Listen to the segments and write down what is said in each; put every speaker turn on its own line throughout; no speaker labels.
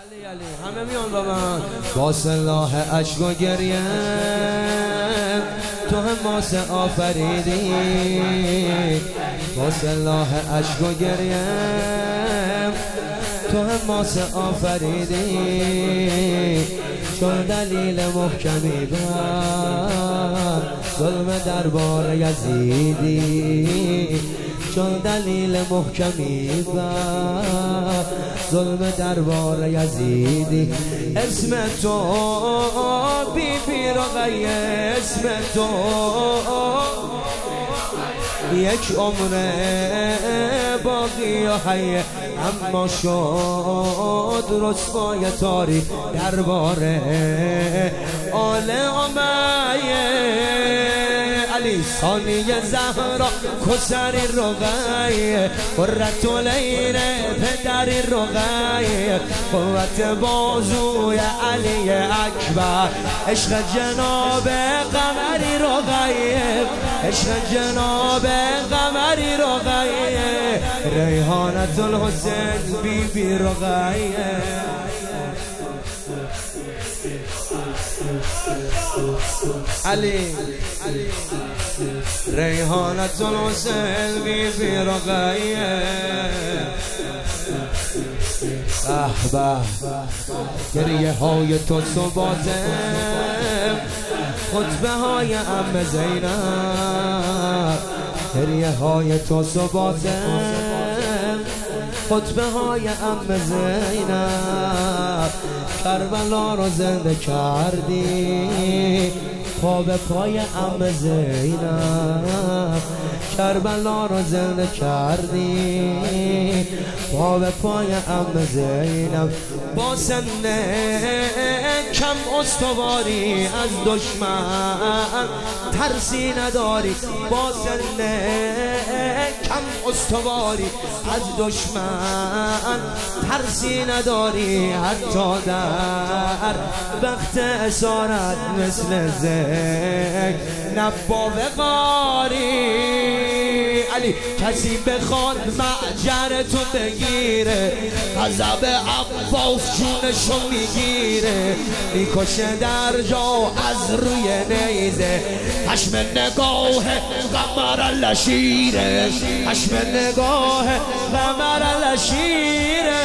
علی علی همه میان با من با سلاح عشق و گریه. تو هم ماسه آفریدی. با سلاح عشق و گریه. تو هم ماسه آفریدی. چون دلیل محکمی بر ظلم دربار یزیدی. چون دلیل محکمی بر ظلم دربار یزیدی. اسم تو بی بی رقیه اسم تو. یک عمر باقی و حیه اما شد رسوای تاری درباره آل امیه علی ثانی زهرا کسری رقیه قررت لین پدری رقیه قوت بازوی علی اکبر عشق جناب قمری رقیه عشق جناب قمری رقیه ریحانت الحسین بی بی رقیه علی. ریحانت الحسین بی بی رقیه گریه های تو صباته خطبه های ام زینب. گریه های تو صباته خطبه های ام زینب. کربلا رو زنده کردی. پا به پای ام زینب. کربلا رو زنده کردی. به پای ام با سن کم استواری از دشمن. ترسی نداری. با سن کم استواری از دشمن. ترسی نداری. حتی در وقت اسارت مثل زک نبا قاری علی کسی بخواد معجر تو بگیره. غضب عباس جونشو می‌گیره. می‌کشه در جا از روی نیزه. حشم نگاه غمر لشیره. حشم نگاه غمر لشیره.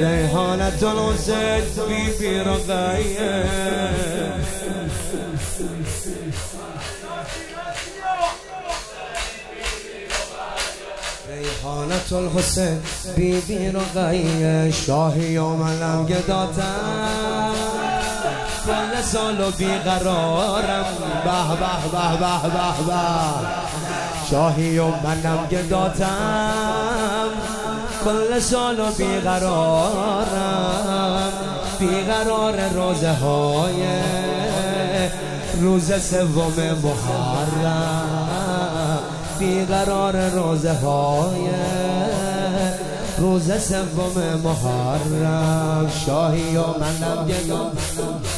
ریحانت الحسین بی بی رقیه ریحانت الحسین بی بی رقیه شاهی و منم گداتم کل سال و بیقرارم به به به به به به. شاهی و منم گداتم کل سال و بیقرارم بیقرار روزه های روز سوم محرم. بیقرار روزه های روز سوم محرم. شاهی و منم گدام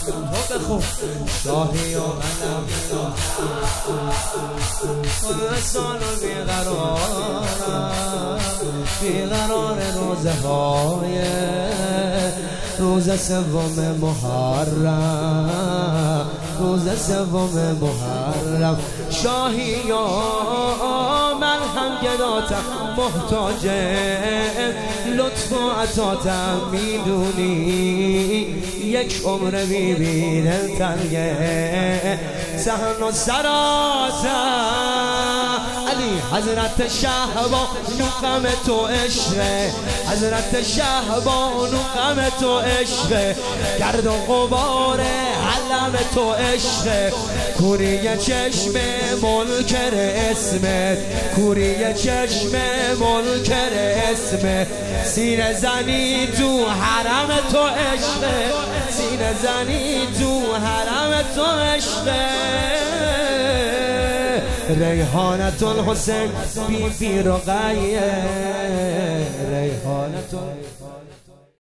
تو بخون شاهی و منم کل سال و بیقرارم بیقرار روزه های روز سوم محرم. روز سوم محرم. شاهی من هم گداتم محتاج. لطف و عطاتم می‌دونی. یک عمر بیبی دلتنگه سهن و سراتم علی حضرت شهبانو غم تو عشقه حضرت شهبانو غم تو عشقه گرد و غبار علم تو عشقه کوری چشم منکر اسمت کوری چشم منکر اسمت سینه زنی تو حرم تو عشقه سینه زنی تو حرم تو عشقه ریحانت الحسین بی بی رقیه. ریحانت